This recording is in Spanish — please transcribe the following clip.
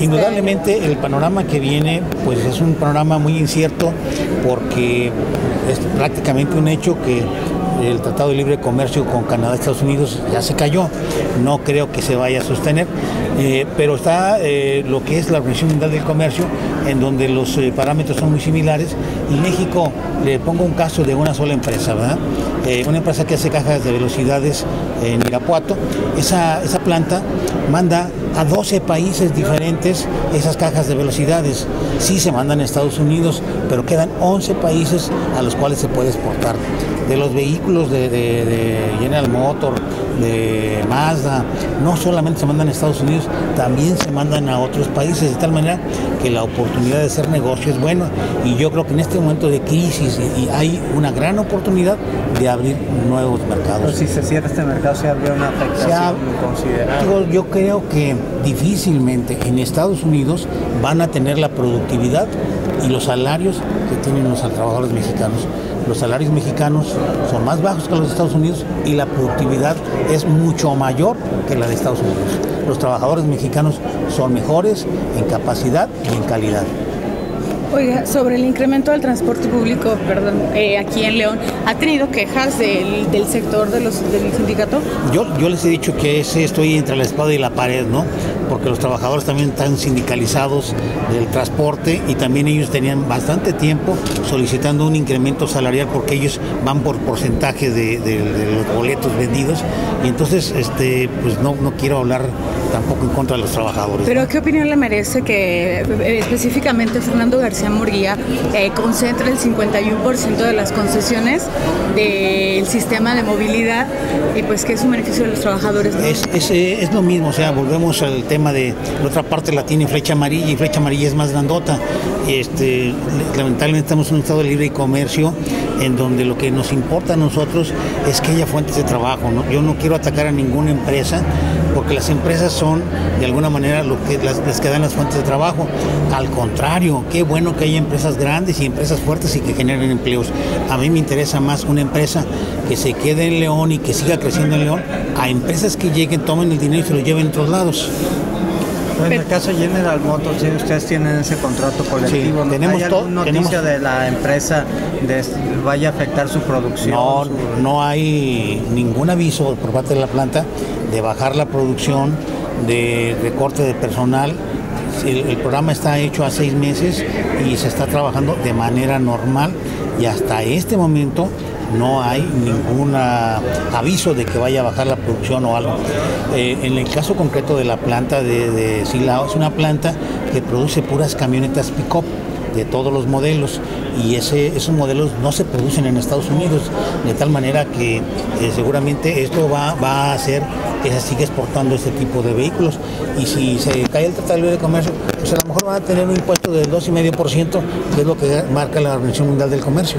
Indudablemente el panorama que viene pues es un panorama muy incierto porque es prácticamente un hecho que el Tratado de Libre Comercio con Canadá y Estados Unidos ya se cayó. No creo que se vaya a sostener, eh, pero está eh, lo que es la Organización Mundial del Comercio, en donde los eh, parámetros son muy similares. Y México, le pongo un caso de una sola empresa, ¿verdad? una empresa que hace cajas de velocidades en Irapuato. Esa, esa planta manda a 12 países diferentes esas cajas de velocidades. Sí se mandan a Estados Unidos, pero quedan 11 países a los cuales se puede exportar. De los vehículos de, General Motor, de Mazda, no solamente se mandan a Estados Unidos, también se mandan a otros países, de tal manera que la oportunidad de hacer negocio es buena. Y yo creo que en este momento de crisis y hay una gran oportunidad de abrir nuevos mercados. Pero si se cierra este mercado, se abre una afectación considerable. yo creo que difícilmente en Estados Unidos van a tener la productividad y los salarios que tienen los trabajadores mexicanos. Los salarios mexicanos son más bajos que los de Estados Unidos y la productividad es mucho mayor que la de Estados Unidos. Los trabajadores mexicanos son mejores en capacidad y en calidad. Oiga, sobre el incremento del transporte público, perdón, eh, aquí en León, ¿ha tenido quejas del, sector de los, del sindicato? Yo, yo les he dicho que ese estoy entre la espada y la pared, ¿no? Porque los trabajadores también están sindicalizados del transporte y también ellos tenían bastante tiempo solicitando un incremento salarial porque ellos van por porcentaje de, los boletos vendidos y entonces, este, pues no, no quiero hablar tampoco en contra de los trabajadores. Pero ¿qué opinión le merece que eh, específicamente Fernando García Murguía eh, concentre el 51% de las concesiones del sistema de movilidad y pues que es un beneficio de los trabajadores? Es, eh, es, lo mismo, o sea, volvemos al tema de la otra parte la tiene flecha amarilla y flecha amarilla es más grandota. Este, lamentablemente estamos en un estado de libre comercio en donde lo que nos importa a nosotros es que haya fuentes de trabajo. Yo no quiero atacar a ninguna empresa porque las empresas son de alguna manera lo que las, que dan las fuentes de trabajo. Al contrario, qué bueno que haya empresas grandes y empresas fuertes y que generen empleos. A mí me interesa más una empresa que se quede en León y que siga creciendo en León a empresas que lleguen, tomen el dinero y se lo lleven a otros lados. En el caso General Motors, ustedes tienen ese contrato colectivo. tenemos ¿Hay alguna noticia de la empresa de vaya a afectar su producción? No, no hay ningún aviso por parte de la planta de bajar la producción, de recorte de personal. El, programa está hecho a seis meses y se está trabajando de manera normal y hasta este momento no hay ningún aviso de que vaya a bajar la producción o algo. Eh, en el caso concreto de la planta de, Silao, es una planta que produce puras camionetas pick-up de todos los modelos y ese, esos modelos no se producen en Estados Unidos, de tal manera que eh, seguramente esto va, va a hacer que se siga exportando este tipo de vehículos y si se cae el Tratado de Comercio, pues a lo mejor van a tener un impuesto del 2,5%, que es lo que marca la Organización Mundial del Comercio.